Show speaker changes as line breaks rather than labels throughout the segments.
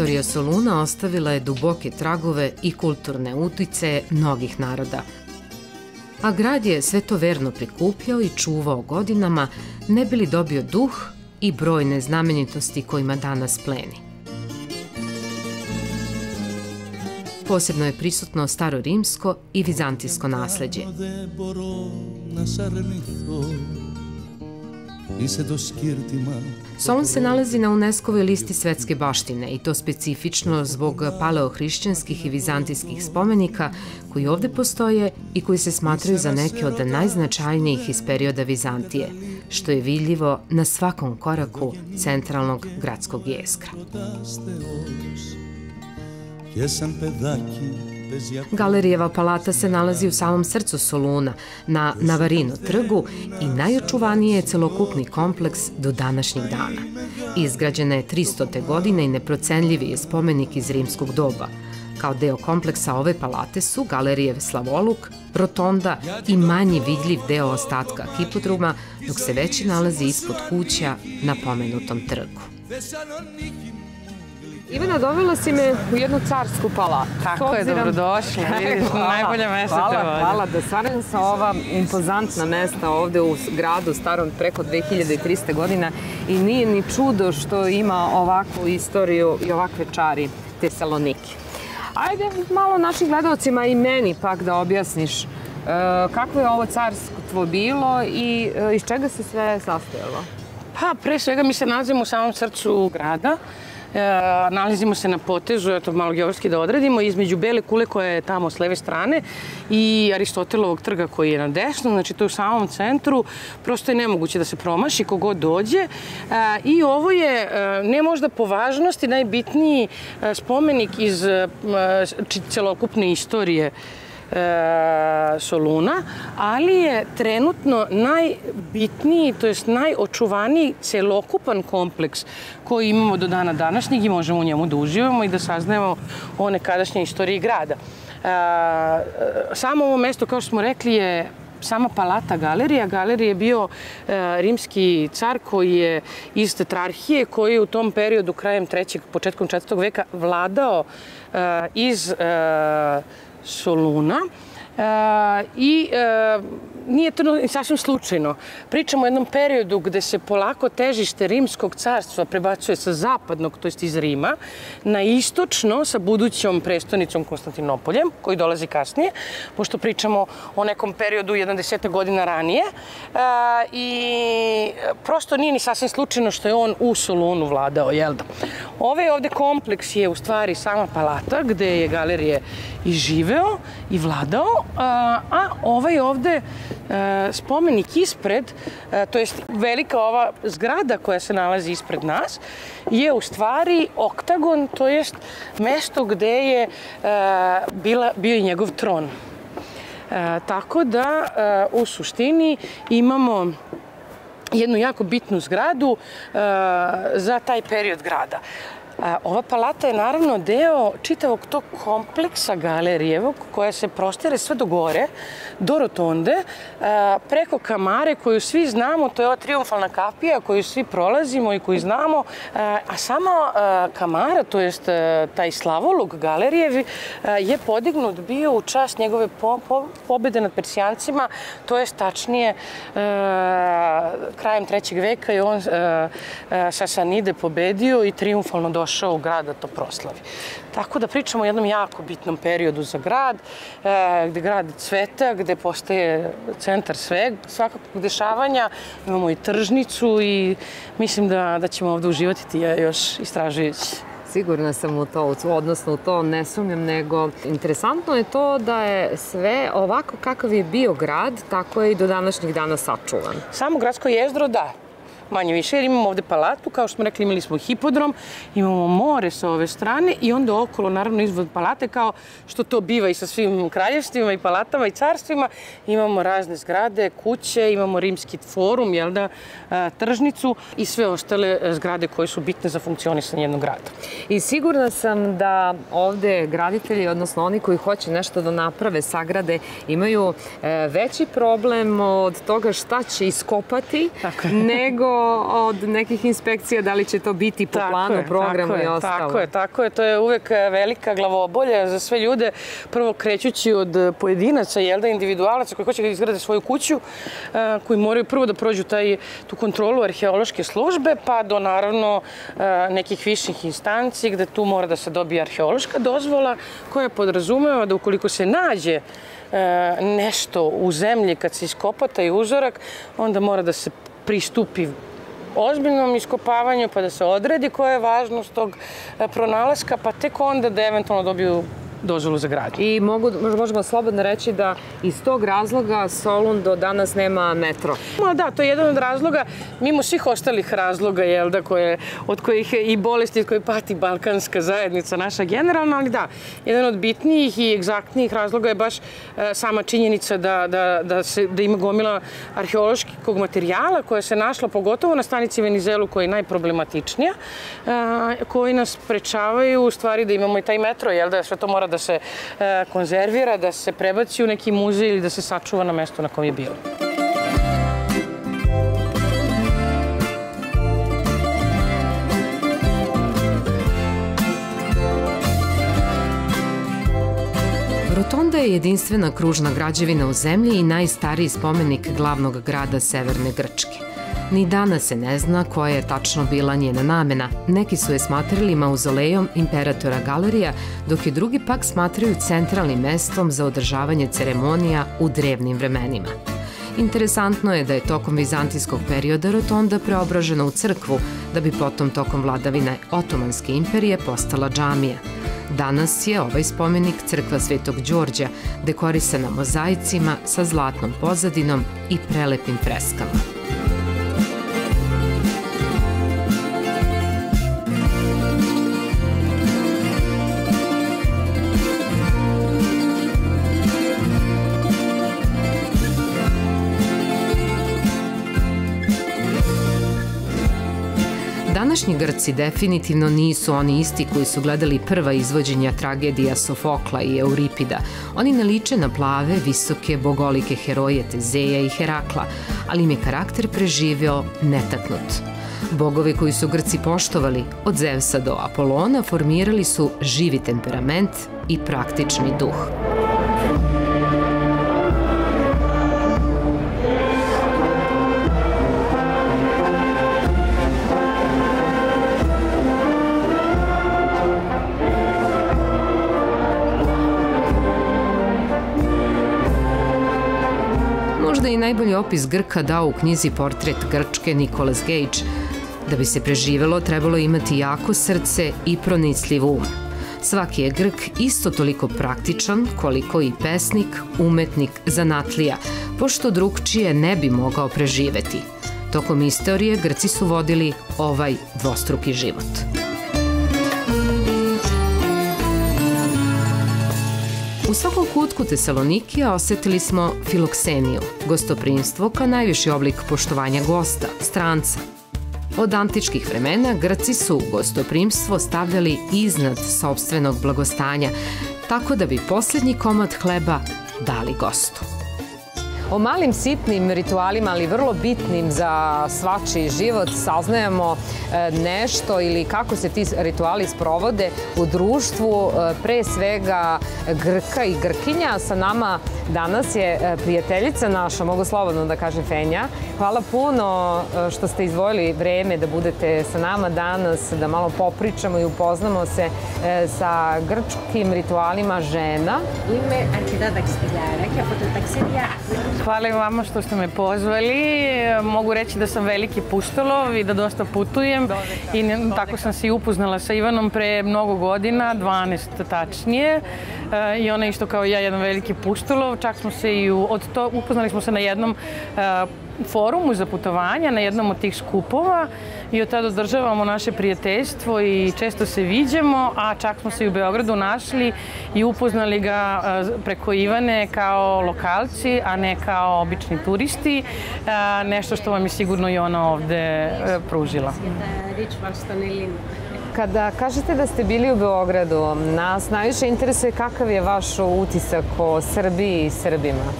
Istorija Soluna ostavila je duboke tragove i kulturne utice mnogih naroda. A grad je sve to verno prikupljao i čuvao godinama, ne bili dobio duh i brojne znamenitosti kojima danas pleni. Posebno je prisutno staro-rimsko i vizantijsko nasleđe. Solun se nalazi na UNESCO-voj listi svetske baštine i to specifično zbog paleohrišćanskih i vizantijskih spomenika koji ovde postoje i koji se smatraju za neke od najznačajnijih iz perioda Vizantije, što je vidljivo na svakom koraku centralnog gradskog jeskra. Jesam pedaki Galerijeva palata se nalazi u samom srcu Soluna, na Navarino trgu i najočuvaniji je celokupni kompleks do današnjih dana. Izgrađena je 300. godine i neprocenljivi je spomenik iz rimskog doba. Kao deo kompleksa ove palate su Galerijev Slavoluk, rotonda i manji vidljiv deo ostatka hipodruma, dok se veći nalazi ispod kuća na pomenutom trgu.
Ivana, dovela si me u jednu carsku palatu.
Tako obzirom... je, dobrodošla. Vidiš, najbolje mesto
hvala, te vodi. Hvala, da stvarno sa ova impozantna mesta ovde u gradu starom preko 2300 godina i nije ni čudo što ima ovakvu istoriju i ovakve čari Tesaloniki. Ajde malo našim gledalcima i meni pak da objasniš e, kako je ovo carstvo bilo i e, iz čega se sve sastojalo?
Pa, pre svega mi se nalazimo u samom srcu grada. E, nalazimo se na potezu, eto malo geografski da odredimo, između Bele kule koja je tamo s leve strane i Aristotelovog trga koji je na desnom, znači to je u samom centru, prosto je nemoguće da se promaši kogod dođe. E, I ovo je, e, ne možda po važnosti, najbitniji e, spomenik iz celokupne istorije Soluna, ali je trenutno najbitniji, to jest najočuvaniji celokupan kompleks koji imamo do dana današnjeg i možemo u njemu da uživamo i da saznajemo o nekadašnje istoriji grada. E, samo ovo mesto, kao što smo rekli, je sama palata galerija. Galerija je bio e, rimski car koji je iz tetrarhije, koji je u tom periodu, krajem trećeg, početkom četvrtog veka, vladao e, iz e, Soluna. E, I e, nije to sasvim slučajno. Pričamo o jednom periodu gde se polako težište rimskog carstva prebacuje sa zapadnog, to jest iz Rima, na istočno sa budućom prestonicom Konstantinopoljem, koji dolazi kasnije, pošto pričamo o nekom periodu jedan deseta godina ranije. E, I prosto nije ni sasvim slučajno što je on u Solunu vladao, jel da? Ovaj ovde kompleks je u stvari sama palata gde je galerije i živeo i vladao, a, a ovaj ovde spomenik ispred, e, to jest velika ova zgrada koja se nalazi ispred nas, je u stvari oktagon, to jest mesto gde je e, bila, bio i njegov tron. Tako da u suštini imamo jednu jako bitnu zgradu za taj period grada. Ova palata je naravno deo čitavog tog kompleksa galerijevog koja se prostire sve do gore, do rotonde, preko kamare koju svi znamo, to je ova triumfalna kapija koju svi prolazimo i koju znamo, a sama kamara, to jest taj slavolog galerijevi, je podignut bio u čast njegove po, po, pobede nad Persijancima, to jest tačnije krajem trećeg veka je on Sasanide pobedio i triumfalno došao došao u grad da to proslavi. Tako da pričamo o jednom jako bitnom periodu za grad, e, gde grad cveta, gde postaje centar sveg, svakakvog dešavanja. Imamo i tržnicu i mislim da, da ćemo ovde uživati još istražujući.
Sigurna sam u to, odnosno u to ne sumnjam, nego interesantno je to da je sve ovako kakav je bio grad, tako je i do današnjih dana sačuvan.
Samo gradsko jezdro, da, manje više, jer imamo ovde palatu, kao što smo rekli, imali smo hipodrom, imamo more sa ove strane i onda okolo, naravno, izvod palate, kao što to biva i sa svim kraljevstvima i palatama i carstvima, imamo razne zgrade, kuće, imamo rimski forum, jel da, tržnicu i sve ostale e, zgrade koje su bitne za funkcionisanje jednog grada.
I sigurna sam da ovde graditelji, odnosno oni koji hoće nešto da naprave, sagrade, imaju e, veći problem od toga šta će iskopati, nego od nekih inspekcija da li će to biti po tako planu, je, programu i ostalo.
Tako je, tako je. To je uvek e, velika glavobolja za sve ljude. Prvo krećući od pojedinaca, jel da, individualaca koji hoće da izgrade svoju kuću, e, koji moraju prvo da prođu taj, tu kontrolu arheološke službe, pa do naravno nekih viših instanci gde tu mora da se dobije arheološka dozvola koja podrazumeva da ukoliko se nađe E, nešto u zemlji kad se iskopa taj uzorak, onda mora da se pristupi ozbiljnom iskopavanju, pa da se odredi koja je važnost tog e, pronalaska, pa tek onda da eventualno dobiju dozvolu za gradnju.
I mogu, možemo slobodno reći da iz tog razloga Solun do danas nema metro.
Ma da, to je jedan od razloga, mimo svih ostalih razloga, jel da, koje, od kojih i bolesti od koje pati balkanska zajednica naša generalna, ali da, jedan od bitnijih i egzaktnijih razloga je baš e, sama činjenica da, da, da, se, da ima gomila arheološkog materijala koja se našla pogotovo na stanici Venizelu koja je najproblematičnija, e, koji nas prečavaju u stvari da imamo i taj metro, jel da sve to mora da se e, konzervira, da se prebaci u neki muzej ili da se sačuva na mesto na kom je bilo.
Rotonda je jedinstvena kružna građevina u zemlji i najstariji spomenik glavnog grada Severne Grčke. Ni danas se ne zna koja je tačno bila njena namena. Neki su je smatrali mauzolejom imperatora Galerija, dok je drugi pak smatraju centralnim mestom za održavanje ceremonija u drevnim vremenima. Interesantno je da je tokom vizantijskog perioda rotonda preobražena u crkvu, da bi potom tokom vladavine Otomanske imperije postala džamija. Danas je ovaj spomenik crkva Svetog Đorđa, dekorisana mozaicima sa zlatnom pozadinom i prelepim freskama. Današnji Grci definitivno nisu oni isti koji su gledali prva izvođenja tragedija Sofokla i Euripida. Oni ne liče na plave, visoke, bogolike heroje Tezeja i Herakla, ali im je karakter preživeo netaknut. Bogovi koji su Grci poštovali, od Zevsa do Apolona, formirali su živi temperament i praktični duh. I najbolji opis Grka dao u knjizi Portret Grčke Nicolas Gage. Da bi se preživelo, trebalo imati jako srce i pronicljiv um. Svaki je Grk isto toliko praktičan koliko i pesnik, umetnik, zanatlija, pošto drugčije ne bi mogao preživeti. Tokom istorije Grci su vodili ovaj dvostruki život. U svakom kutku Tesalonikija osetili smo filokseniju, gostoprimstvo kao najviši oblik poštovanja gosta, stranca. Od antičkih vremena Grci su gostoprimstvo stavljali iznad sobstvenog blagostanja, tako da bi poslednji komad hleba dali gostu.
O malim sitnim ritualima, ali vrlo bitnim za svačiji život, saznajemo e, nešto ili kako se ti rituali sprovode u društvu, e, pre svega Grka i Grkinja. Sa nama danas je e, prijateljica naša, mogu slobodno da kažem Fenja. Hvala puno što ste izdvojili vreme da budete sa nama danas, da malo popričamo i upoznamo se sa grčkim ritualima žena.
Είμαι αρκετά ταξιδιάρα και από το ταξίδια
Hvala i vama što ste me pozvali. Mogu reći da sam veliki puštolov i da dosta putujem. I tako sam se i upoznala sa Ivanom pre mnogo godina, 12 tačnije. E, I ona isto kao ja jedan veliki puštolov. Čak smo se i u, od to, upoznali smo se na jednom e, forumu za putovanja na jednom od tih skupova i od tada održavamo naše prijateljstvo i često se viđamo, a čak smo se i u Beogradu našli i upoznali ga preko Ivane kao lokalci, a ne kao obični turisti, nešto što vam je sigurno i ona ovde e, pružila.
Kada kažete da ste bili u Beogradu, nas najviše interesuje kakav je vaš utisak o Srbiji i Srbima?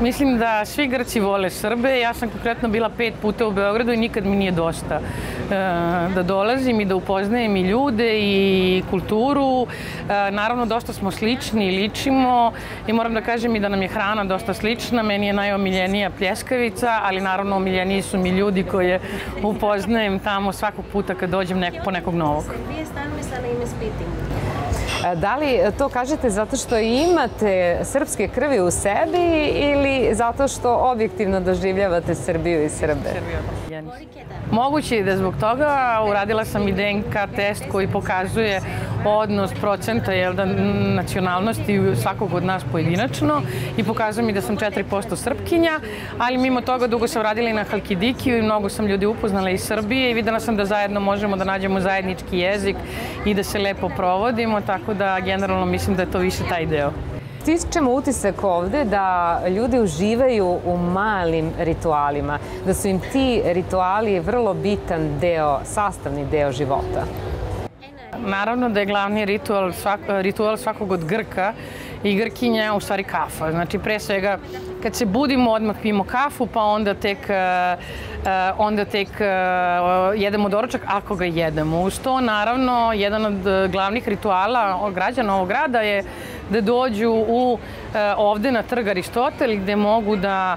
Mislim da svi Grci vole Srbe. Ja sam konkretno bila pet puta u Beogradu i nikad mi nije dosta e, da dolazim i da upoznajem i ljude i kulturu. E, naravno, dosta smo slični i ličimo i moram da kažem i da nam je hrana dosta slična. Meni je najomiljenija pljeskavica, ali naravno omiljeniji su mi ljudi koje upoznajem tamo svakog puta kad dođem neko, po nekog novog.
Вие станали са на име Спитинг.
E, Da li to kažete zato što imate srpske krvi u sebi ili zato što objektivno doživljavate Srbiju i Srbe?
Moguće je da zbog toga uradila sam i DNK test koji pokazuje odnos procenta jel, da, nacionalnosti svakog od nas pojedinačno i pokazuje mi da sam 4% srpkinja, ali mimo toga dugo sam radila i na Halkidikiju i mnogo sam ljudi upoznala iz Srbije i videla sam da zajedno možemo da nađemo zajednički jezik i da se lepo provodimo, tako da generalno mislim da je to više taj deo.
Stičemo utisak ovde da ljudi uživaju u malim ritualima, da su im ti rituali vrlo bitan deo, sastavni deo života.
Naravno da je glavni ritual, svak, ritual svakog od Grka i Grkinja u stvari kafa. Znači pre svega kad se budimo odmah pijemo kafu pa onda tek, uh, onda tek uh, jedemo doručak ako ga jedemo. Uz to naravno jedan od glavnih rituala građana ovog grada je da dođu u, ovde na trg Aristotel gde mogu da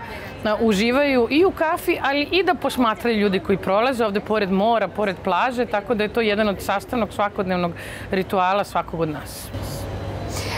uživaju i u kafi, ali i da posmatraju ljudi koji prolaze ovde pored mora, pored plaže, tako da je to jedan od sastavnog svakodnevnog rituala svakog od nas.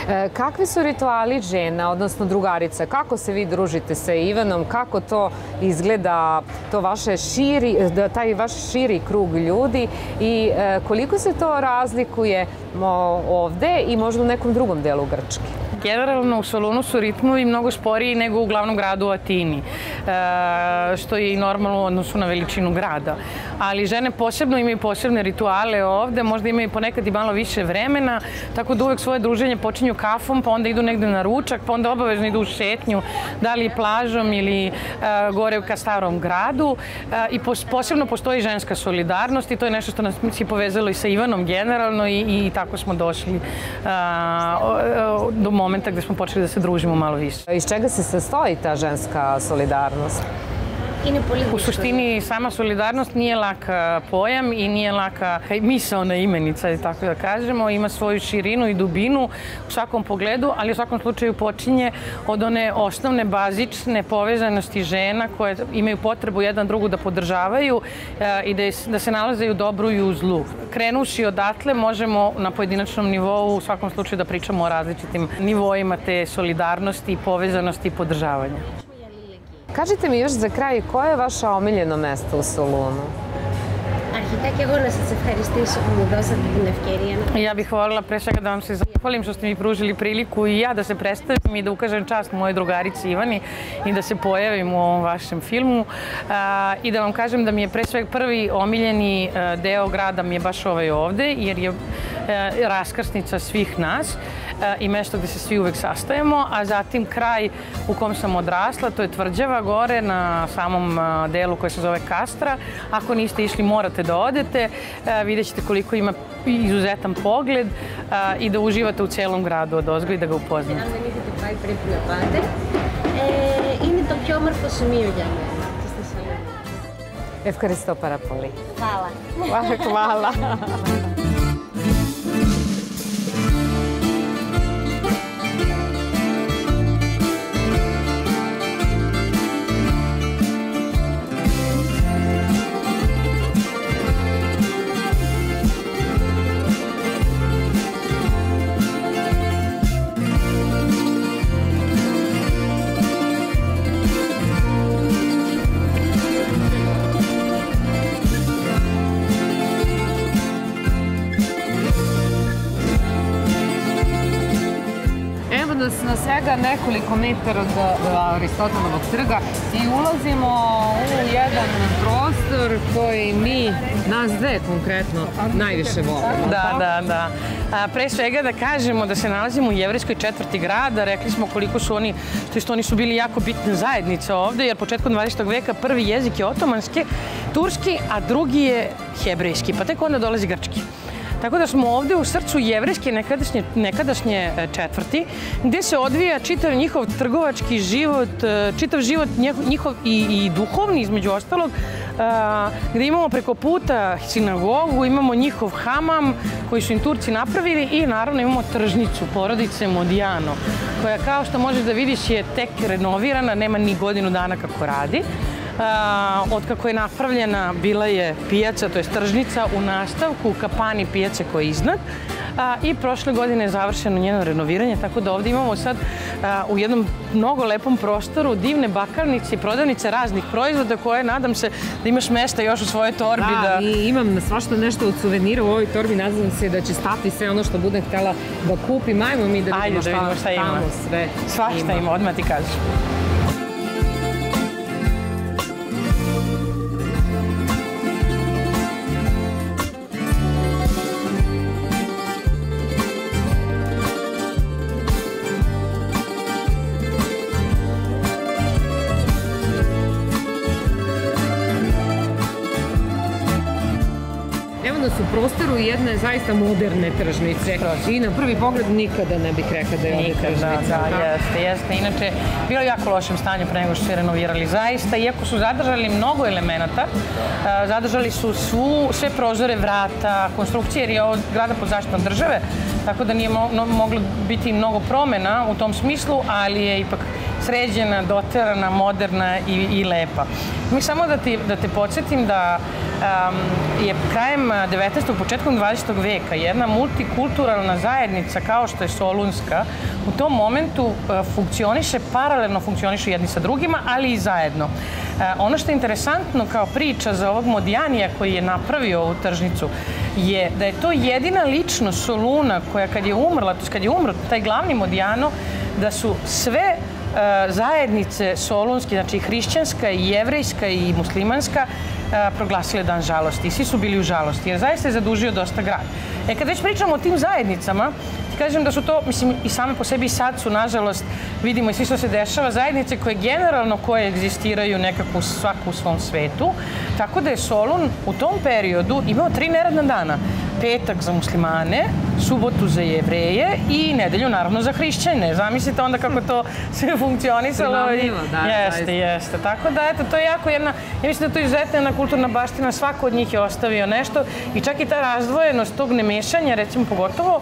E, kakvi su rituali žena, odnosno drugarica? Kako se vi družite sa Ivanom? Kako to izgleda, to vaše širi, da, taj vaš širi krug ljudi i e, koliko se to razlikuje ovde i možda u nekom drugom delu Grčke?
Generalno u Solunu su ritmovi mnogo sporiji nego u glavnom gradu Atini, e, što je i normalno u odnosu na veličinu grada. Ali žene posebno imaju posebne rituale ovde, možda imaju ponekad i malo više vremena, tako da uvek svoje druženje počinju kafom, pa onda idu negde na ručak, pa onda obavezno idu u šetnju, da li plažom ili e, gore ka starom gradu. E, I posebno postoji ženska solidarnost i to je nešto što nas je povezalo i sa Ivanom generalno i, i tako smo došli do momenta momenta gde smo počeli da se družimo malo više.
Iz čega se sastoji ta ženska solidarnost?
U suštini sama solidarnost nije lak pojam i nije laka misaona imenica, tako da kažemo. Ima svoju širinu i dubinu u svakom pogledu, ali u svakom slučaju počinje od one osnovne, bazične povezanosti žena koje imaju potrebu jedan drugu da podržavaju i da, da se nalaze u dobru i u zlu. Krenuši odatle možemo na pojedinačnom nivou u svakom slučaju da pričamo o različitim nivoima te solidarnosti, povezanosti i podržavanja.
Kažite mi još za kraj, koje je vaše omiljeno mesto u Solunu?
Αρχικά και εγώ να σας ευχαριστήσω που μου δώσατε την ευκαιρία να...
Ja bih voljela pre svega da vam se zahvalim što ste mi pružili priliku i ja da se predstavim i da ukažem čast moje drugarici Ivani i da se pojavim u ovom vašem filmu a, i da vam kažem da mi je pre svega prvi omiljeni a, deo grada mi je baš ovaj ovde jer je a, raskrsnica svih nas i mesto gde se svi uvek sastajemo, a zatim kraj u kom sam odrasla, to je Tvrđava gore na samom delu koji se zove Kastra. Ako niste išli morate da odete, vidjet ćete koliko ima izuzetan pogled i da uživate u celom gradu od ozgo i da ga upoznate.
Αν δεν έχετε πάει πρέπει να πάτε. Ε, είναι το πιο όμορφο σημείο για μένα στη Θεσσαλονίκη.
Ευχαριστώ πάρα πολύ.
Hvala.
Hvala. nekoliko metara od Aristotelovog trga i ulazimo u jedan prostor koji mi, nas dve konkretno, najviše volimo.
Da, da, da. A, pre svega da kažemo da se nalazimo u jevrijskoj četvrti grada, rekli smo koliko su oni, to jest oni su bili jako bitna zajednica ovde, jer početkom 20. veka prvi jezik je otomanski, turski, a drugi je hebrejski, pa tek onda dolazi grčki. Tako da smo ovde u srcu jevrejske nekadašnje, nekadašnje e, četvrti, gde se odvija čitav njihov trgovački život, e, čitav život njihov i, i duhovni između ostalog, gde imamo preko puta sinagogu, imamo njihov hamam koji su im Turci napravili i naravno imamo tržnicu porodice Modijano, koja kao što možeš da vidiš je tek renovirana, nema ni godinu dana kako radi. Od kako je napravljena bila je pijaca, to je tržnica u nastavku kapani pijace koja je iznad a, i prošle godine je završeno njeno renoviranje, tako da ovde imamo sad a, u jednom mnogo lepom prostoru divne bakarnice i prodavnice raznih proizvoda koje nadam se da imaš mesta još u svojoj torbi.
Da, da... i imam svašta nešto od suvenira u ovoj torbi, nadam se da će stati sve ono što budem htela da kupim. Ajmo mi da vidimo
šta, šta, šta ima. tamo sve Svašta ima, ima odmah ti kažem.
Prostoru jedne zaista moderne tržnice. I na prvi pogled nikada ne bih rekla da je ovde tržnica.
Da, da, jeste, jeste. Inače, bilo je jako lošem stanju pre nego što su renovirali. Zaista, iako su zadržali mnogo elemenata, zadržali su svu, sve prozore, vrata, konstrukcije, jer je ovo grada pod zaštitom države, tako da nije mo moglo biti mnogo promena u tom smislu, ali je ipak sređena, doterana, moderna i, i lepa. Mi samo da, ti, da te podsjetim da je krajem 19. početkom 20. veka jedna multikulturalna zajednica kao što je Solunska u tom momentu funkcioniše, paralelno funkcionišu jedni sa drugima, ali i zajedno. Ono što je interesantno kao priča za ovog Modijanija koji je napravio ovu tržnicu je da je to jedina ličnost Soluna koja kad je umrla, kad je umro taj glavni Modijano, da su sve zajednice solunske, znači hrišćanska i jevrejska i muslimanska, proglasile dan žalosti. Svi su bili u žalosti, jer zaista je zadužio dosta grad. E, kad već pričamo o tim zajednicama, ti kažem da su to, mislim, i same po sebi sad su, nažalost, vidimo i svi što se dešava, zajednice koje generalno koje egzistiraju nekako svaku u svom svetu, tako da je Solun u tom periodu imao tri neradna dana petak za muslimane, subotu za jevreje i nedelju naravno za hrišćane. Zamislite onda kako to sve funkcionisalo.
Da,
jeste, zaista. jeste. Tako da, eto, to je jako jedna, ja mislim da to je izuzetna jedna kulturna baština, svako od njih je ostavio nešto i čak i ta razdvojenost tog nemešanja, recimo pogotovo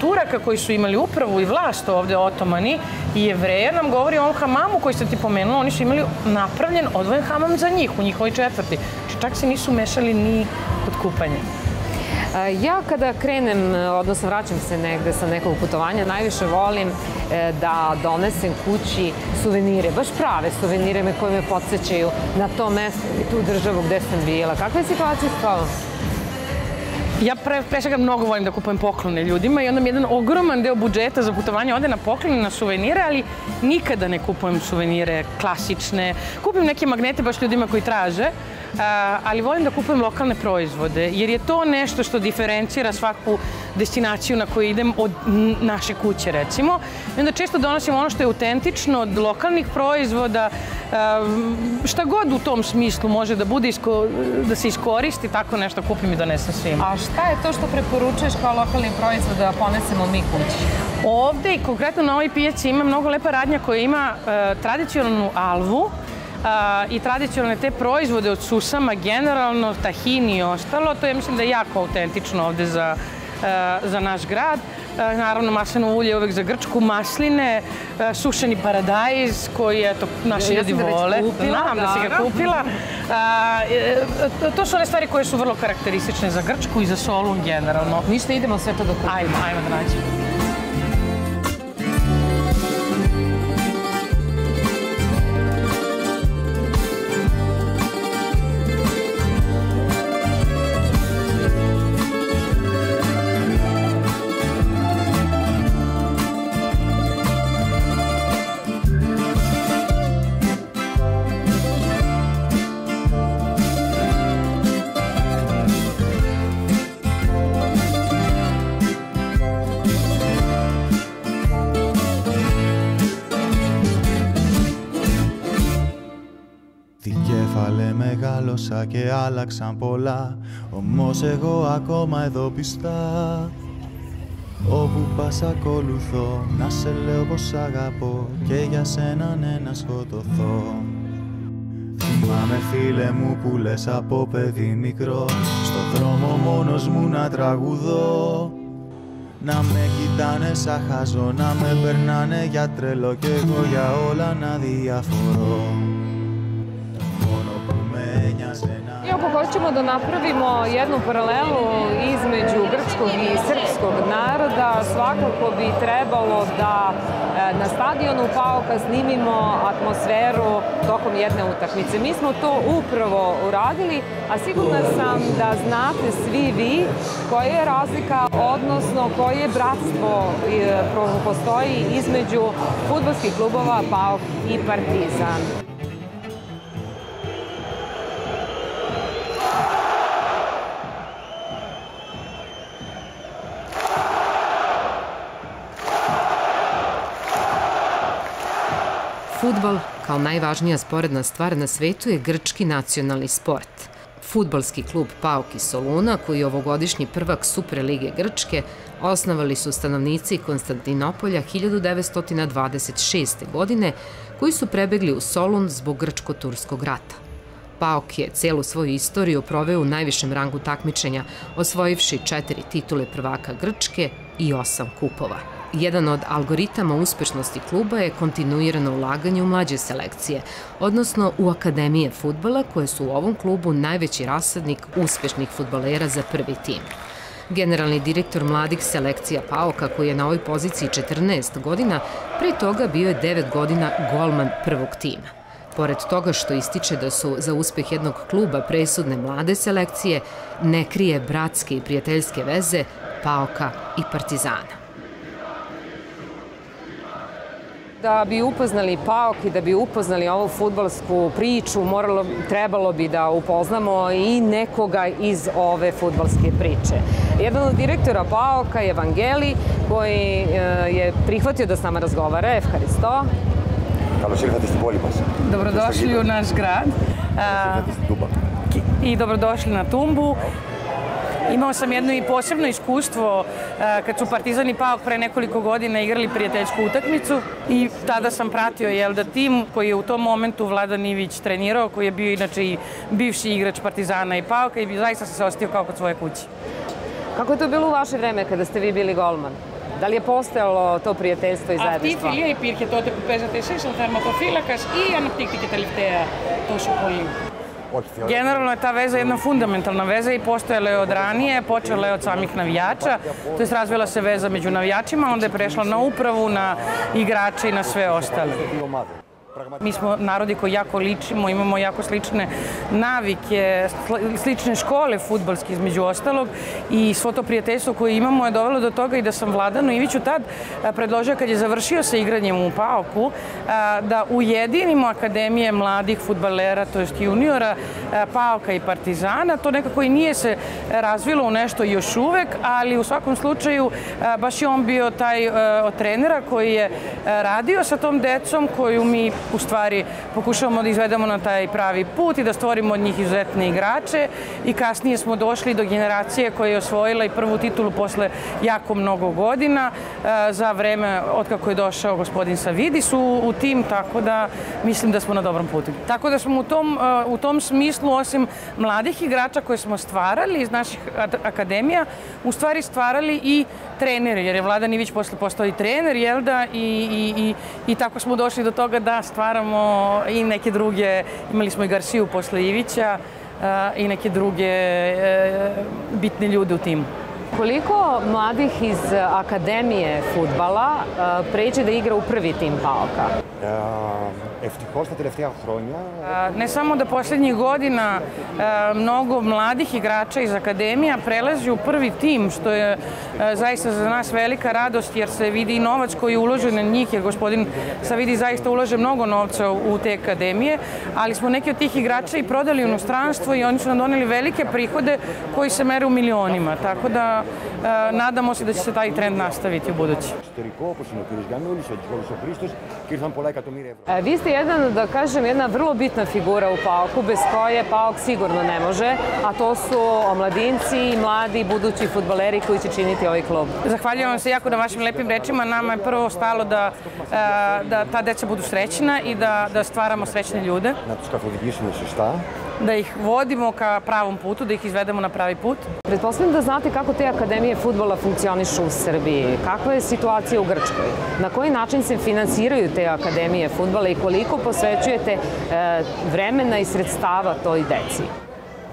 Turaka koji su imali upravu i vlast ovde, otomani i jevreja, nam govori o ovom hamamu koji ste ti pomenula, oni su imali napravljen odvojen hamam za njih u njihovoj četvrti. Znači, čak se nisu mešali ni kod kupanja.
Ja kada krenem, odnosno vraćam se negde sa nekog putovanja, najviše volim e, da donesem kući suvenire, baš prave suvenire me koje me podsjećaju na to mesto i tu državu gde sam bila. Kakva je situacija s tobom?
Ja pre, pre svega mnogo volim da kupujem poklone ljudima i onda mi jedan ogroman deo budžeta za putovanje ode na poklone, na suvenire, ali nikada ne kupujem suvenire klasične. Kupim neke magnete baš ljudima koji traže, ali volim da kupujem lokalne proizvode, jer je to nešto što diferencira svaku destinaciju na koju idem od naše kuće, recimo. I onda često donosim ono što je autentično od lokalnih proizvoda, šta god u tom smislu može da bude, da se iskoristi, tako nešto kupim i donesem svima.
A šta je to što preporučuješ kao lokalni proizvod da ponesemo mi kući?
Ovde i konkretno na ovoj pijaci ima mnogo lepa radnja koja ima e, tradicionalnu alvu, i tradicionalne te proizvode od susama, generalno tahini i ostalo, to je mislim da je jako autentično ovde za, za naš grad. Naravno, maslino ulje uvek za Grčku, masline, sušeni paradajz koji, eto, naši ljudi vole.
Znam
da si ga kupila. A, e, to, to su one stvari koje su vrlo karakteristične za Grčku i za Solun generalno.
Ništa, idemo sve to do kupa.
Ajmo, ajmo da nađemo.
Άλλαξαν πολλά Όμως εγώ ακόμα εδώ πιστά. Όπου πας ακολουθώ Να σε λέω πως αγαπώ Και για σένα ναι να σκοτωθώ. Θυμάμαι φίλε μου που λες από παιδί μικρό Στο δρόμο μόνος μου να τραγουδώ. Να με κοιτάνε σαν χαζό, να με περνάνε για τρελό και εγώ για όλα να διαφορώ
Iako hoćemo da napravimo jednu paralelu između grčkog i srpskog naroda, svakako bi trebalo da e, na stadionu Paoka snimimo atmosferu tokom jedne utakmice. Mi smo to upravo uradili, a sigurna sam da znate svi vi koja je razlika, odnosno koje bratstvo e, postoji između futbolskih klubova Paok i Partizan.
Futbal, kao najvažnija sporedna stvar na svetu, je grčki nacionalni sport. Futbalski klub Pauk iz Soluna, koji je ovogodišnji prvak Super Lige Grčke, osnovali su stanovnici Konstantinopolja 1926. godine, koji su prebegli u Solun zbog grčko-turskog rata. Paok je celu svoju istoriju proveo u najvišem rangu takmičenja, osvojivši četiri titule prvaka Grčke i osam kupova. Jedan od algoritama uspešnosti kluba je kontinuirano ulaganje u mlađe selekcije, odnosno u akademije futbala koje su u ovom klubu najveći rasadnik uspešnih futbolera za prvi tim. Generalni direktor mladih selekcija Paoka, koji je na ovoj poziciji 14 godina, pre toga bio je 9 godina golman prvog tima. Pored toga što ističe da su za uspeh jednog kluba presudne mlade selekcije, ne krije bratske i prijateljske veze Paoka i Partizana.
da bi upoznali PAOK i da bi upoznali ovu futbalsku priču, moralo, trebalo bi da upoznamo i nekoga iz ove futbalske priče. Jedan od direktora PAOK-a je Vangeli, koji e, je prihvatio da s nama razgovara, Evharisto.
Dobrodošli u naš grad. I dobrodošli na Tumbu. Imao sam jedno i posebno iskustvo e, kad su Partizan i Paok pre nekoliko godina igrali prijateljsku utakmicu i tada sam pratio jel, da tim koji je u tom momentu Vladan Ivić trenirao, koji je bio inače i bivši igrač Partizana i Paoka i zaista sam se ostio kao kod svoje kuće.
Kako je to bilo u vaše vreme kada ste vi bili golman? Da li je postojalo το πριετέλστο η
Αυτή η φιλία υπήρχε τότε που παίζατε εσείς ο θερματοφύλακας ή αναπτύχθηκε τελευταία τόσο πολύ. Generalno je ta veza jedna fundamentalna veza i postojala je od ranije, počela je od samih navijača, to je razvila se veza među navijačima, onda je prešla na upravu, na igrače i na sve ostale. Mi smo narodi koji jako ličimo, imamo jako slične navike, slične škole futbalske između ostalog i svo to prijateljstvo koje imamo je dovelo do toga i da sam Vladanu Iviću tad predložio kad je završio sa igranjem u Paoku da ujedinimo Akademije mladih futbalera, to jest juniora, Paoka i Partizana. To nekako i nije se razvilo u nešto još uvek, ali u svakom slučaju baš je on bio taj od trenera koji je radio sa tom decom koju mi u stvari pokušavamo da izvedemo na taj pravi put i da stvorimo od njih izuzetne igrače i kasnije smo došli do generacije koja je osvojila i prvu titulu posle jako mnogo godina e, za vreme od kako je došao gospodin Savidis u, u tim, tako da mislim da smo na dobrom putu. Tako da smo u tom, e, u tom smislu, osim mladih igrača koje smo stvarali iz naših akademija, u stvari stvarali i trenere, jer je Vladan Ivić posle postao i trener, jel da, i, i, i, i tako smo došli do toga da stvaramo i neke druge, imali smo i Garsiju posle Ivića, i neke druge e, bitne ljude u timu.
Koliko mladih iz Akademije futbala pređe da igra u prvi tim Paoka?
Ευτυχώ τα τελευταία χρόνια.
Ne samo da poslednjih godina mnogo mladih igrača iz akademija prelazi u prvi tim, što je zaista za nas velika radost, jer se vidi i novac koji je uložen na njih, jer gospodin Savidi zaista ulaže mnogo novca u te akademije, ali smo neki od tih igrača i prodali u inostranstvo i oni su nam doneli velike prihode koji se mere u milionima, tako da nadamo se da će se taj trend nastaviti u budući.
Vi ste jeste jedan, da kažem, jedna vrlo bitna figura u Pauku, bez koje Pauk sigurno ne može, a to su omladinci i mladi budući futbaleri koji će činiti ovaj klub.
Zahvaljujem vam se jako na vašim lepim rečima. Nama je prvo stalo da, e, da ta deca budu srećna i da, da stvaramo srećne ljude.
Znate šta, podgišimo se šta?
da ih vodimo ka pravom putu, da ih izvedemo na pravi put.
Pretpostavljam da znate kako te akademije futbola funkcionišu u Srbiji. Kakva je situacija u Grčkoj? Na koji način se finansiraju te akademije futbola i koliko posvećujete e, vremena i sredstava toj deci?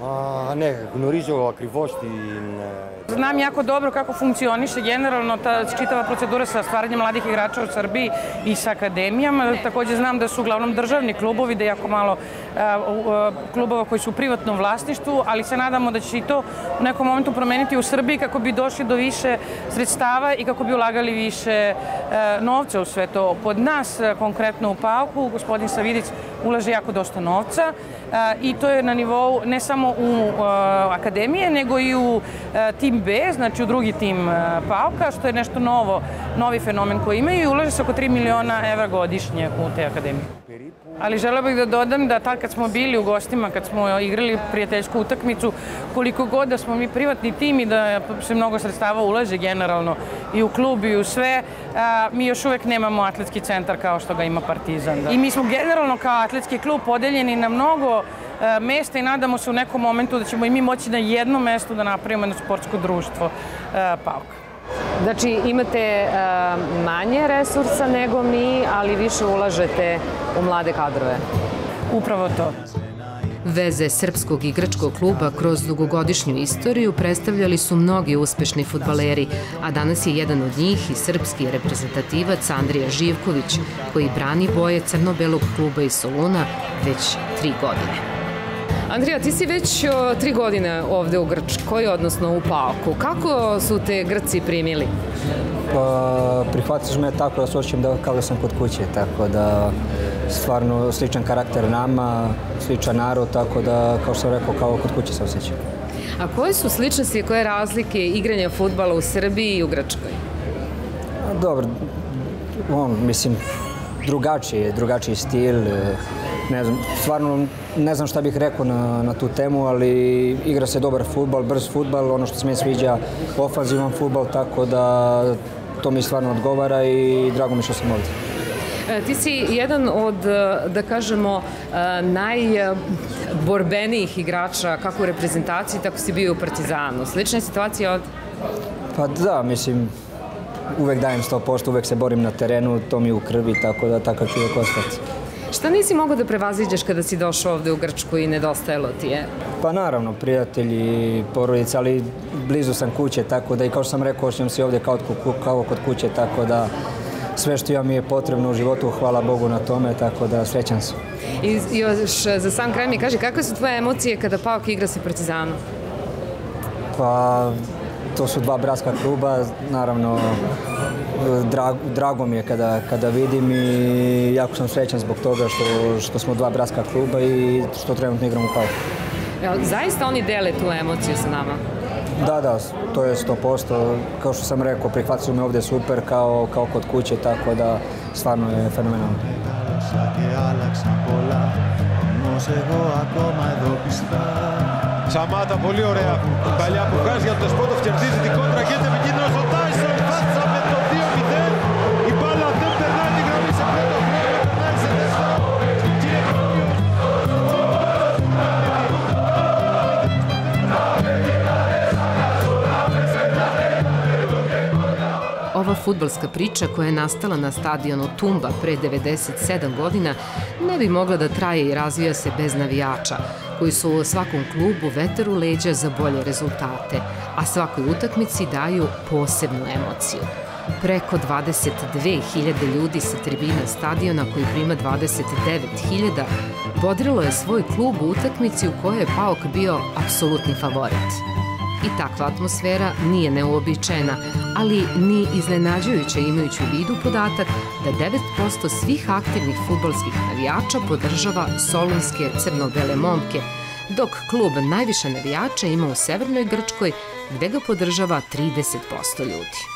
А, ne, игнорирала кривощи
Znam jako dobro kako funkcioniše generalno ta čitava procedura sa stvaranjem mladih igrača u Srbiji i sa akademijama. Takođe znam da su uglavnom državni klubovi, da je jako malo klubova koji su u privatnom vlasništvu, ali se nadamo da će i to u nekom momentu promeniti u Srbiji kako bi došli do više sredstava i kako bi ulagali više novca u sve to. Pod nas, konkretno u Pauku, gospodin Savidic ulaže jako dosta novca i to je na nivou ne samo u akademije, nego i u a, tim B, znači u drugi tim a, Pauka, što je nešto novo, novi fenomen koji imaju i ulaže se oko 3 miliona evra godišnje u te akademije. Ali želeo bih da dodam da tad kad smo bili u gostima, kad smo igrali prijateljsku utakmicu, koliko god da smo mi privatni tim i da se mnogo sredstava ulaže generalno i u klub i u sve, mi još uvek nemamo atletski centar kao što ga ima Partizan. Da. I mi smo generalno kao atletski klub podeljeni na mnogo a, mesta i nadamo se u nekom momentu da ćemo i mi moći na jednom mestu da napravimo jedno sportsko društvo a, Pauka.
Znači imate e, manje resursa nego mi, ali više ulažete u mlade kadrove.
Upravo to.
Veze srpskog igračkog kluba kroz dugogodišnju istoriju predstavljali su mnogi uspešni futbaleri, a danas je jedan od njih i srpski reprezentativac Andrija Živković, koji brani boje crno-belog kluba iz Soluna već tri godine.
Andrija, ti si već o, tri godine ovde u Grčkoj, odnosno u Pauku. Kako su te Grci primili?
Pa, prihvatili su me tako da se osjećam da, kao da sam kod kuće, tako da stvarno sličan karakter nama, sličan narod, tako da, kao što sam rekao, kao kod kuće se osjećam.
A koje su sličnosti i koje razlike igranja futbala u Srbiji i u Grčkoj?
Dobro, on, mislim, drugačiji je, drugačiji stil, ne znam, stvarno ne znam šta bih rekao na, na tu temu, ali igra se dobar futbal, brz futbal, ono što se mi sviđa, ofanzivan futbal, tako da to mi stvarno odgovara i drago mi što sam ovdje.
E, ti si jedan od, da kažemo, e, najborbenijih igrača kako u reprezentaciji, tako si bio u Partizanu. Slična je situacija od...
Pa da, mislim, uvek dajem 100%, uvek se borim na terenu, to mi je u krvi, tako da takav ću uvek ostati.
Šta nisi mogao da prevaziđeš kada si došao ovde u Grčku i nedostajalo ti je?
Pa naravno, prijatelji, porodica, ali blizu sam kuće, tako da i kao što sam rekao, osjećam se ovde kao, kao kod kuće, tako da sve što imam mi je potrebno u životu, hvala Bogu na tome, tako da srećan sam.
I još za sam kraj mi kaže, kakve su tvoje emocije kada Paok igra sa Partizanom?
Pa, to su dva bratska kluba, naravno drago, drago mi je kada, kada vidim i jako sam srećan zbog toga što, što smo dva bratska kluba i što trenutno igramo u Pauku.
Zaista oni dele tu emociju sa nama?
Da, da, to je 100%. Kao što sam rekao, prihvatili su me ovde super kao, kao kod kuće, tako da stvarno je fenomenalno.
Σαμάτα, πολύ ωραία παλιά που βγάζει για τον Σπότοφ, κερδίζει την κόντρα, γίνεται επικίνδυνος
futbalska priča koja je nastala na stadionu Tumba pre 97 godina ne bi mogla da traje i razvija se bez navijača, koji su u svakom klubu veteru leđa za bolje rezultate, a svakoj utakmici daju posebnu emociju. Preko 22.000 ljudi sa tribina stadiona koji prima 29.000 bodrilo je svoj klub u utakmici u kojoj je Paok bio apsolutni favorit. I takva atmosfera nije neuobičajena, ali ni iznenađujuća imajući u vidu podatak da 9% svih aktivnih futbolskih navijača podržava solunske crno-bele momke, dok klub najviše navijača ima u Severnoj Grčkoj gde ga podržava 30% ljudi.